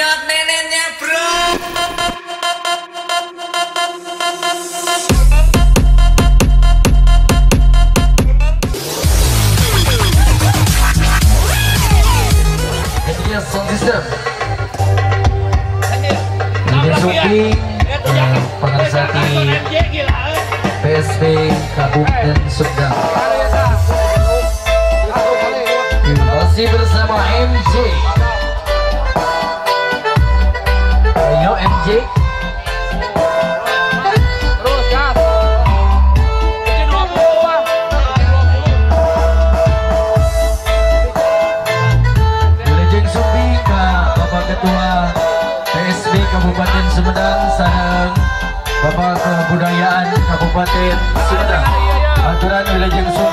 ingat neneknya bro. Ketika sound system. Ini Supi Pengasati PSB Kabupaten Sumedang Masih bersama MJ Ayo MJ Terus gas. Ini dua puluh Wilujeng Supi Ka Bapak Ketua Kabupaten Sumedang Sarang Bapak Kebudayaan Kabupaten Sumedang. Aturan Wilujeng Supi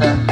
Yeah.